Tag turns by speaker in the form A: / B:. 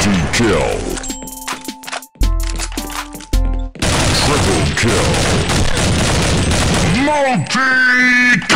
A: Kill. Triple kill. Multi-kill!